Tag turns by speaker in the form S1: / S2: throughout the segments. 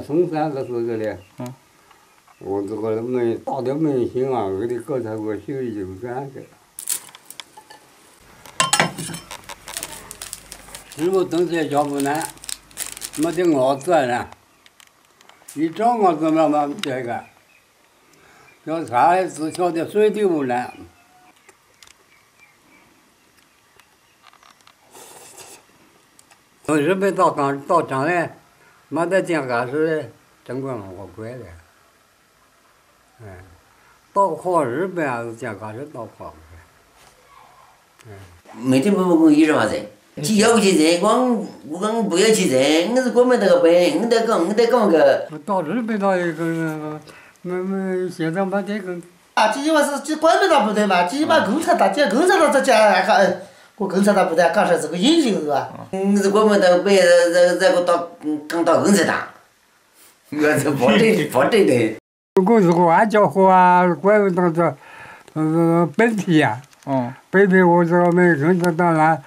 S1: 松山的时候嘞，
S2: 嗯，
S1: 我这个门大的门心啊，我得搞才我修有山的。师傅东西叫不难，没得鏊子呢，你找鏊子嘛嘛这个，要啥子晓得水都不难。从日本到港到张来，没得见俺是中国文化馆的，哎，到考日本还是见俺是到考的，
S3: 每天不不跟医生话噻，去要不去噻，光我讲不要去噻，我是我们那个本，我得讲我得讲个。
S1: 到日本到一个那个，我们现在没得个。
S4: 啊，这句话是这关门大部队嘛，这把共产党，这共产党这家还看，我刚才那不得讲，上是个英雄是吧？
S3: 嗯，我们都被惹惹惹个到，嗯，刚到共产党。我这不对是不对的。
S1: 如果如果安家和啊，管，我当着，嗯，本体啊，
S2: 嗯，
S1: 本体，我说我们共产党然，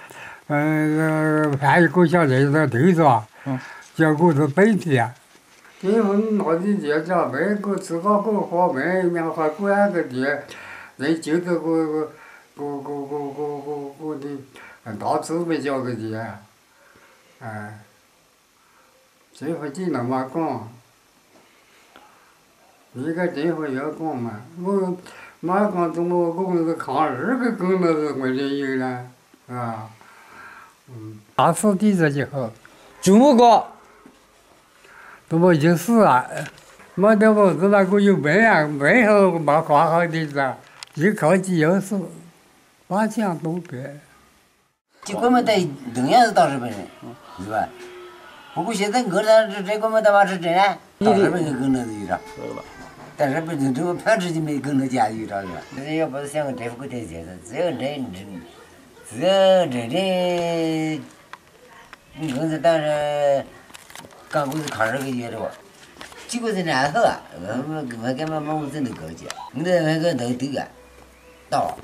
S1: 嗯，呃，还有个小人的头是吧？
S2: 嗯，
S1: 结果是本体啊。你我们拿的节奏，每个自喝不花，面一秒花，个的。人就这个。咕咕咕咕咕咕的，大字不叫自己，哎，政府技能嘛讲，一个政府要工嘛，我马上么我公是扛二个工作是我就有了，是？嗯，打字地址就好，
S2: 就不过，
S1: 这不就是啊？没得我是那我有文啊，文后把挂好地址，一考几要素。八钱都给。
S3: 结果嘛在同样是当日本人，是吧？不过现在我呢，这这哥们他妈是真人，当日本人跟那队长。但是不能这么平时就没跟他家里长是吧？现在要不是想个政府给他钱，他只要真真，只要真的，你工资当时干工资抗日个月的吧？结果在南后啊，我们我们干嘛我真的高级，我在那个都都啊，到。